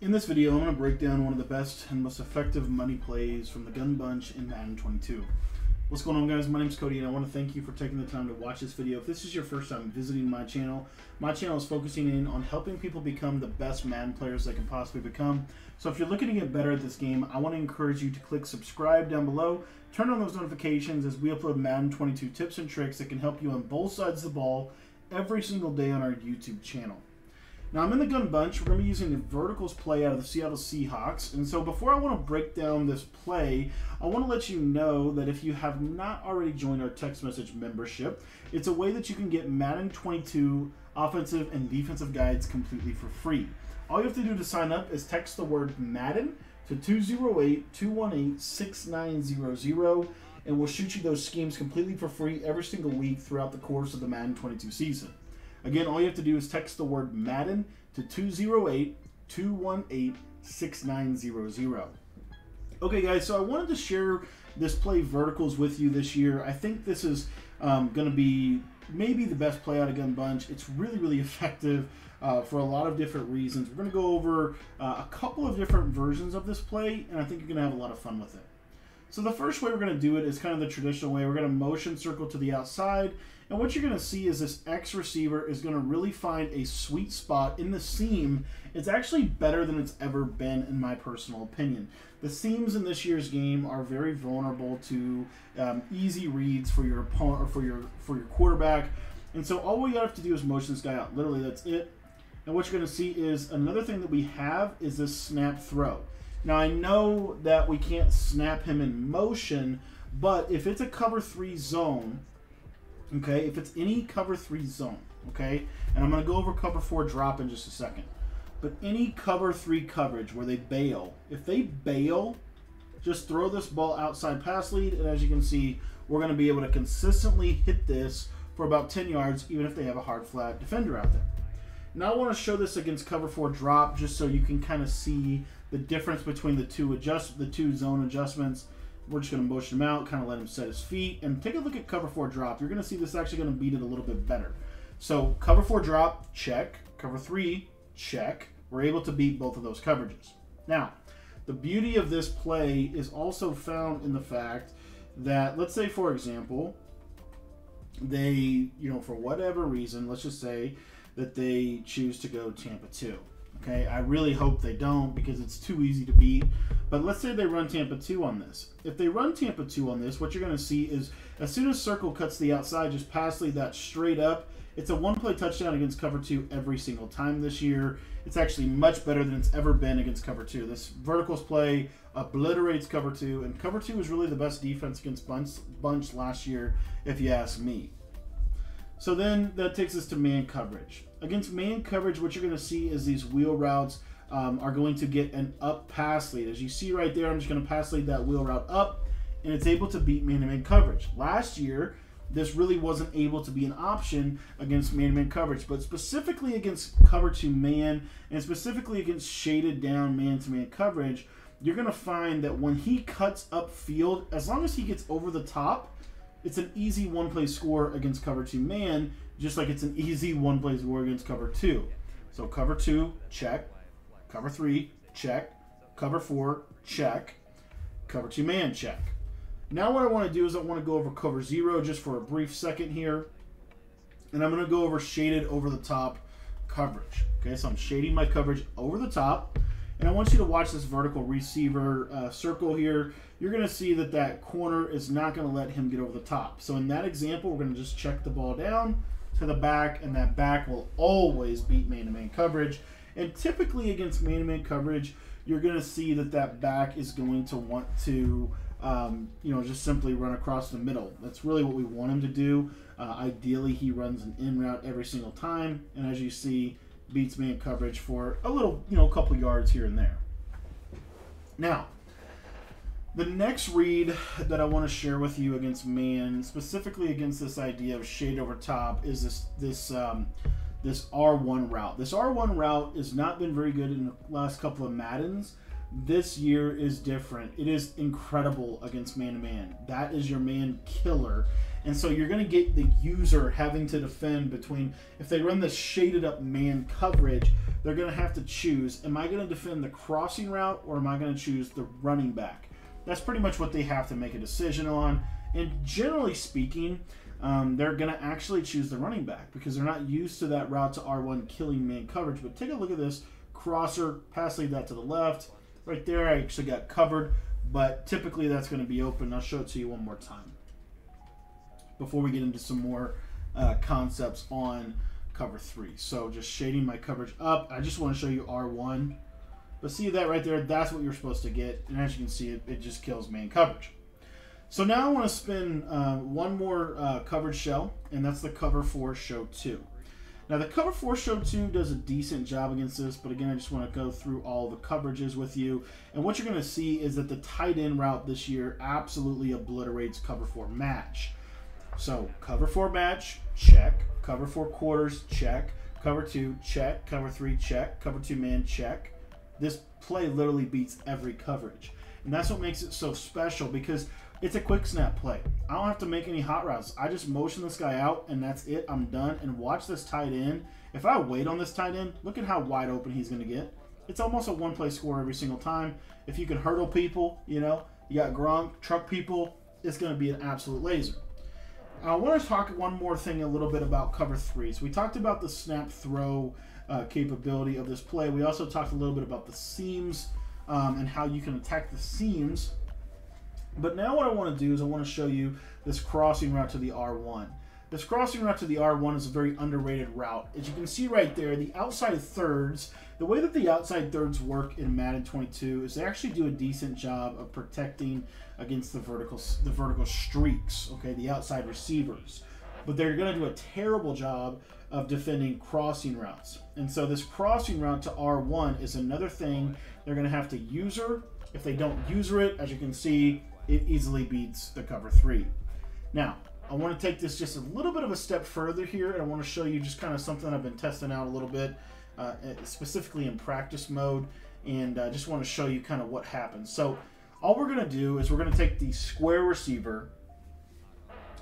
In this video, I'm going to break down one of the best and most effective money plays from the Gun Bunch in Madden 22. What's going on guys, my name is Cody and I want to thank you for taking the time to watch this video. If this is your first time visiting my channel, my channel is focusing in on helping people become the best Madden players they can possibly become. So if you're looking to get better at this game, I want to encourage you to click subscribe down below, turn on those notifications as we upload Madden 22 tips and tricks that can help you on both sides of the ball every single day on our YouTube channel. Now I'm in the gun bunch. We're going to be using the verticals play out of the Seattle Seahawks. And so before I want to break down this play, I want to let you know that if you have not already joined our text message membership, it's a way that you can get Madden 22 offensive and defensive guides completely for free. All you have to do to sign up is text the word Madden to 208-218-6900 and we'll shoot you those schemes completely for free every single week throughout the course of the Madden 22 season. Again, all you have to do is text the word Madden to 208 218 6900. Okay, guys, so I wanted to share this play verticals with you this year. I think this is um, going to be maybe the best play out of Gun Bunch. It's really, really effective uh, for a lot of different reasons. We're going to go over uh, a couple of different versions of this play, and I think you're going to have a lot of fun with it. So the first way we're going to do it is kind of the traditional way. We're going to motion circle to the outside. And what you're going to see is this X receiver is going to really find a sweet spot in the seam. It's actually better than it's ever been, in my personal opinion. The seams in this year's game are very vulnerable to um, easy reads for your opponent or for your for your quarterback. And so all we have to do is motion this guy out. Literally, that's it. And what you're going to see is another thing that we have is this snap throw. Now I know that we can't snap him in motion, but if it's a cover three zone, okay, if it's any cover three zone, okay, and I'm going to go over cover four drop in just a second, but any cover three coverage where they bail, if they bail, just throw this ball outside pass lead, and as you can see, we're going to be able to consistently hit this for about 10 yards, even if they have a hard flat defender out there. Now I want to show this against cover four drop, just so you can kind of see the difference between the two adjust the two zone adjustments. We're just going to motion him out, kind of let him set his feet, and take a look at cover four drop. You're going to see this actually going to beat it a little bit better. So cover four drop, check. Cover three, check. We're able to beat both of those coverages. Now, the beauty of this play is also found in the fact that, let's say, for example, they, you know, for whatever reason, let's just say that they choose to go Tampa 2. Okay, I really hope they don't because it's too easy to beat. But let's say they run Tampa 2 on this. If they run Tampa 2 on this, what you're going to see is as soon as Circle cuts the outside, just pass lead that straight up. It's a one play touchdown against cover 2 every single time this year. It's actually much better than it's ever been against cover 2. This verticals play obliterates cover 2, and cover 2 was really the best defense against Bunch, Bunch last year, if you ask me. So then that takes us to man coverage. Against man coverage, what you're going to see is these wheel routes um, are going to get an up pass lead. As you see right there, I'm just going to pass lead that wheel route up, and it's able to beat man-to-man coverage. Last year, this really wasn't able to be an option against man-to-man coverage, but specifically against cover two man, and specifically against shaded down man-to-man coverage, you're going to find that when he cuts up field, as long as he gets over the top, it's an easy one play score against cover two man, just like it's an easy one play score against cover two. So cover two, check. Cover three, check. Cover four, check. Cover two man, check. Now what I want to do is I want to go over cover zero just for a brief second here. And I'm going to go over shaded over the top coverage. Okay, so I'm shading my coverage over the top. And I want you to watch this vertical receiver uh, circle here. You're going to see that that corner is not going to let him get over the top. So in that example, we're going to just check the ball down to the back, and that back will always beat man-to-man coverage. And typically against man-to-man coverage, you're going to see that that back is going to want to, um, you know, just simply run across the middle. That's really what we want him to do. Uh, ideally, he runs an in route every single time, and as you see, beats man coverage for a little, you know, a couple yards here and there. Now, the next read that I want to share with you against man, specifically against this idea of shade over top, is this this um, this R1 route. This R1 route has not been very good in the last couple of Maddens, this year is different. It is incredible against man to man. That is your man killer. And so you're going to get the user having to defend between, if they run the shaded up man coverage, they're going to have to choose am I going to defend the crossing route or am I going to choose the running back? That's pretty much what they have to make a decision on. And generally speaking, um, they're going to actually choose the running back because they're not used to that route to R1 killing man coverage. But take a look at this crosser, pass lead that to the left. Right there, I actually got covered, but typically that's going to be open. I'll show it to you one more time before we get into some more uh, concepts on cover three. So just shading my coverage up. I just want to show you R1. But see that right there? That's what you're supposed to get. And as you can see, it, it just kills man coverage. So now I want to spin uh, one more uh, coverage shell, and that's the cover four show two. Now the cover 4 show 2 does a decent job against this, but again I just want to go through all the coverages with you. And what you're going to see is that the tight end route this year absolutely obliterates cover 4 match. So cover 4 match, check. Cover 4 quarters, check. Cover 2, check. Cover 3, check. Cover 2 man, check. This play literally beats every coverage. And that's what makes it so special because it's a quick snap play. I don't have to make any hot routes. I just motion this guy out and that's it. I'm done. And watch this tight end. If I wait on this tight end, look at how wide open he's going to get. It's almost a one play score every single time. If you can hurdle people, you know, you got Gronk, truck people, it's going to be an absolute laser. I want to talk one more thing a little bit about cover three. So we talked about the snap throw uh, capability of this play. We also talked a little bit about the seams um, and how you can attack the seams but now what I want to do is I want to show you this crossing route to the R1. This crossing route to the R1 is a very underrated route. As you can see right there, the outside thirds, the way that the outside thirds work in Madden 22 is they actually do a decent job of protecting against the vertical the vertical streaks, okay, the outside receivers. But they're going to do a terrible job of defending crossing routes. And so this crossing route to R1 is another thing they're going to have to user. If they don't user it, as you can see, it easily beats the cover three. Now, I want to take this just a little bit of a step further here, and I want to show you just kind of something I've been testing out a little bit, uh, specifically in practice mode, and I uh, just want to show you kind of what happens. So, all we're going to do is we're going to take the square receiver,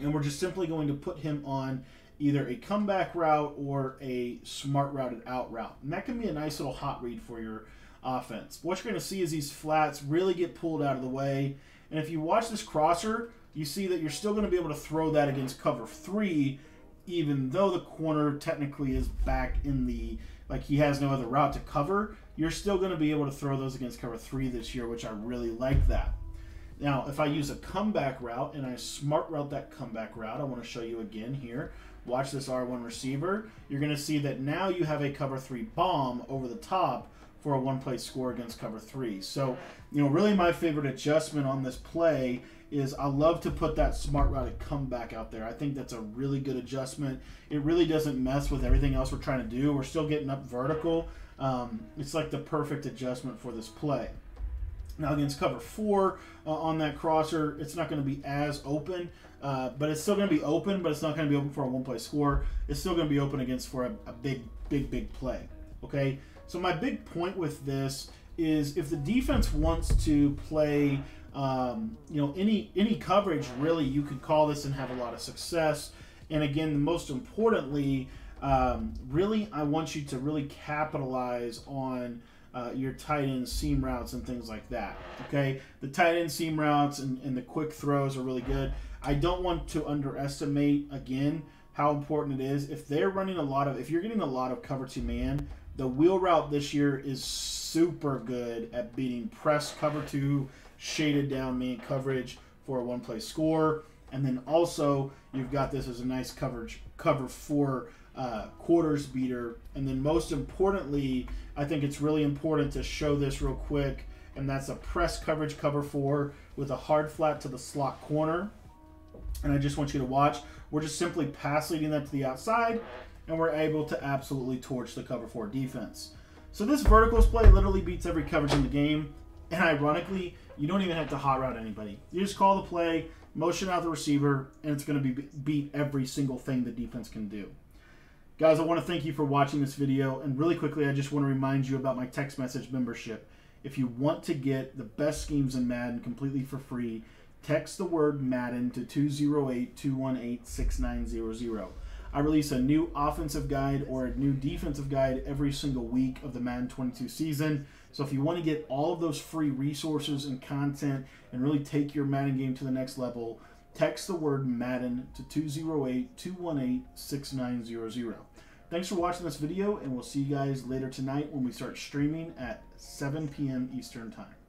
and we're just simply going to put him on either a comeback route or a smart routed out route. And that can be a nice little hot read for your offense. What you're going to see is these flats really get pulled out of the way and if you watch this crosser, you see that you're still going to be able to throw that against cover three, even though the corner technically is back in the like he has no other route to cover. You're still going to be able to throw those against cover three this year, which I really like that. Now, if I use a comeback route and I smart route that comeback route, I want to show you again here. Watch this R1 receiver. You're going to see that now you have a cover three bomb over the top for a one play score against cover three. So, you know, really my favorite adjustment on this play is I love to put that smart route routed comeback out there. I think that's a really good adjustment. It really doesn't mess with everything else we're trying to do. We're still getting up vertical. Um, it's like the perfect adjustment for this play. Now against cover four uh, on that crosser, it's not going to be as open, uh, but it's still going to be open, but it's not going to be open for a one play score. It's still going to be open against for a, a big, big, big play. Okay, so my big point with this is if the defense wants to play, um, you know, any any coverage, really, you could call this and have a lot of success. And again, the most importantly, um, really, I want you to really capitalize on uh, your tight end seam routes and things like that. Okay, the tight end seam routes and, and the quick throws are really good. I don't want to underestimate again how important it is. If they're running a lot of, if you're getting a lot of cover two man, the wheel route this year is super good at beating press cover two, shaded down man coverage for a one play score. And then also you've got this as a nice coverage cover four uh, quarters beater. And then most importantly, I think it's really important to show this real quick. And that's a press coverage cover four with a hard flat to the slot corner. And I just want you to watch. We're just simply pass leading that to the outside and we're able to absolutely torch the cover four defense. So this verticals play literally beats every coverage in the game, and ironically, you don't even have to hot route anybody. You just call the play, motion out the receiver, and it's going to be beat every single thing the defense can do. Guys, I want to thank you for watching this video, and really quickly, I just want to remind you about my text message membership. If you want to get the best schemes in Madden completely for free, text the word Madden to 208 218 6900. I release a new offensive guide or a new defensive guide every single week of the Madden 22 season. So if you want to get all of those free resources and content and really take your Madden game to the next level, text the word Madden to 208 218 6900. Thanks for watching this video, and we'll see you guys later tonight when we start streaming at 7 p.m. Eastern Time.